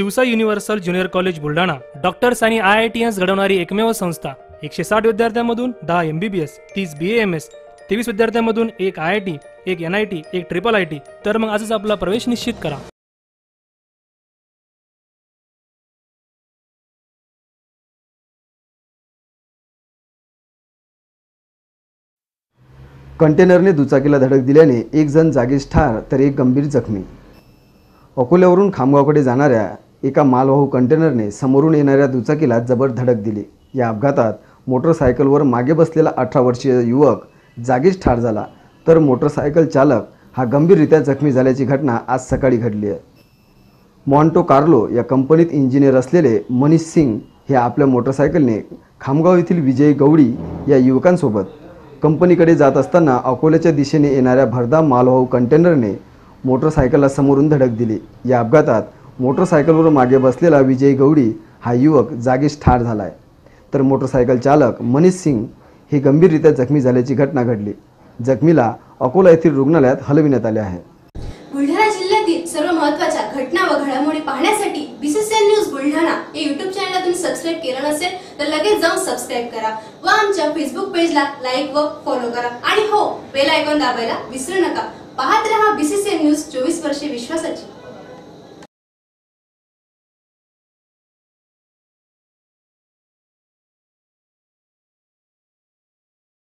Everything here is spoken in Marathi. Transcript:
शिवसा universal junior college Buldhana. Doctors आणि आय आय टी एस घडवणारी एकमेव संस्था. एकशे साठ विद्यार्थ्यांमधून दहा एम बी बी एस तीस बी एम एस तेवीस विद्यार्थ्यांमधून एक आय आय टी एक एन आय टी एक ट्रिपल आय टी तर मग आजच आपला प्रवेश निश्चित करा. कंटेनरने दुचाकीला धडक दिल्याने एक जण जागीच ठार तर एक गंभीर जखमी. अकोल्यावरून खामगावकडे जाणाऱ्या एका मालवाहू कंटेनरने समोरून येणाऱ्या दुचाकीला जबर धडक दिली. या अपघातात मोटरसायकलवर मागे बसलेला अठरा वर्षीय युवक जागीच ठार झाला. तर मोटरसायकल चालक हा गंभीररित्या जखमी झाल्याची घटना आज सकाळी घडली आहे. मॉन्टो कार्लो या कंपनीत इंजिनियर असलेले मनीष सिंग हे आपल्या मोटरसायकलने खामगाव येथील विजय गवडी या युवकांसोबत कंपनीकडे जात असताना अकोल्याच्या दिशेने येणाऱ्या भरदा मालवाहू कंटेनरने मोटरसायकलला समोरून धडक दिली. या अपघातात मोटरसायकलवर मागे बसलेला विजय गवडी हा युवक जागीच ठार झाला आहे तर मोटरसायकल चालक मनीष सिंग हे गंभीररित्या जखमी झाल्याची घटना घडली. जखमीला अकोला येथील रुग्णालयात हलविण्यात आले आहे. बुलढाणा जिल्ह्यातील सर्व महत्त्वाच्या घटना व घडामोडी पाहण्यासाठी बीसीसीएन न्यूज बुलढाणा या युट्यूब चॅनलला तुम्ही सबस्क्राईब केलं नसेल तर लगेच जाऊन सबस्क्राईब करा व आमच्या फेसबुक पेजला लाईक व फॉलो करा. आणि हो बेल आयकॉन दाबायला विसरू नका. पाहत रहा बीसीसीएन न्यूज चोवीस वर्षे विश्वासाची.